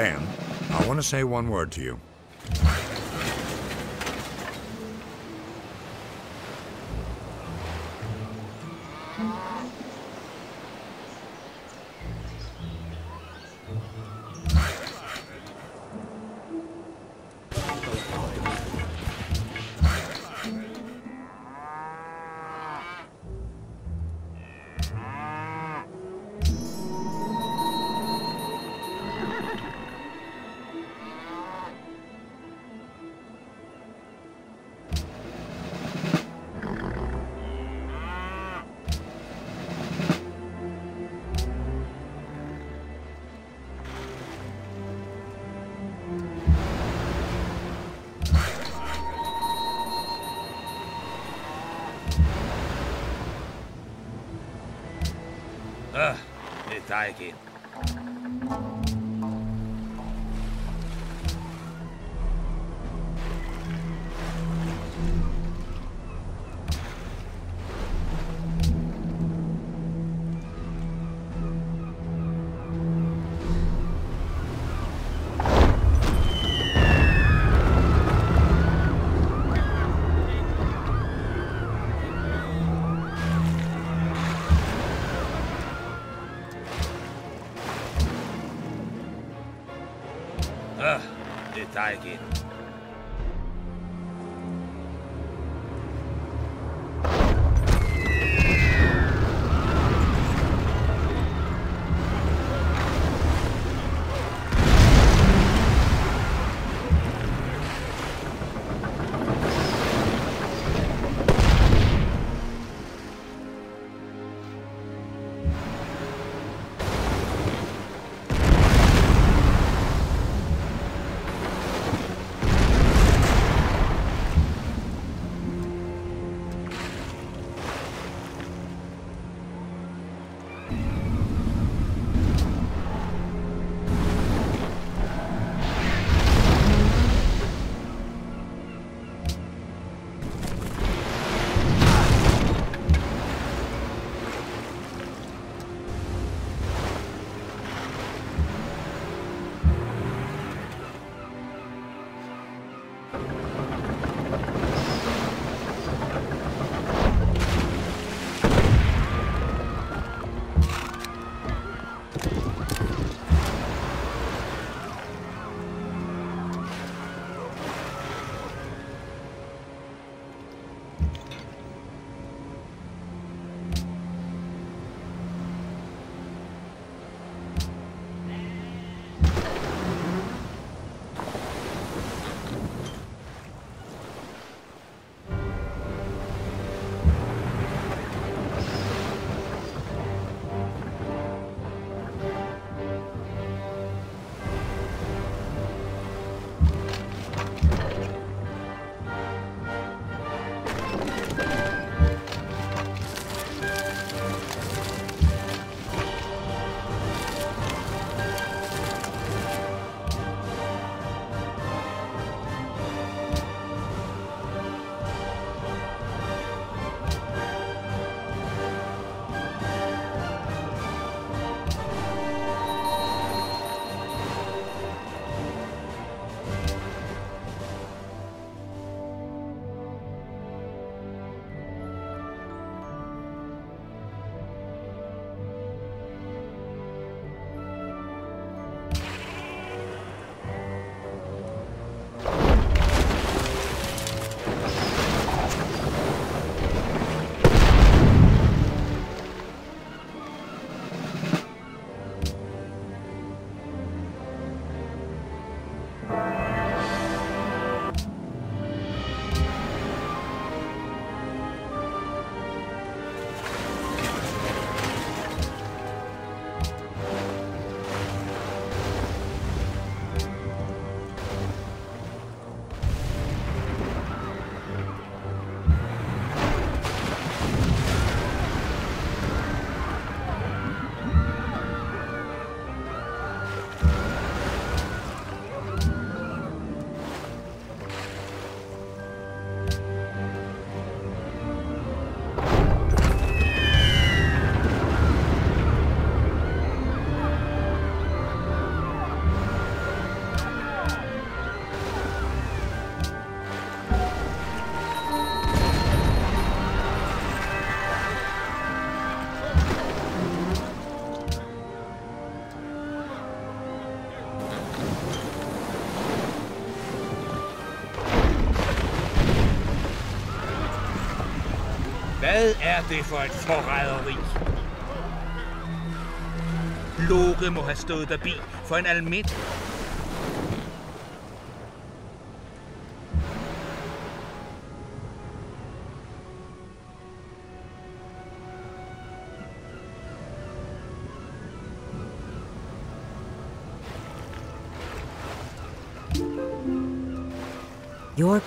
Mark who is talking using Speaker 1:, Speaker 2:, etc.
Speaker 1: Van, I want to say one word to you.
Speaker 2: Ah, det er dig det er Hvad er det for et forræderi? Loke må have stået derbi for en almindelig...
Speaker 3: Your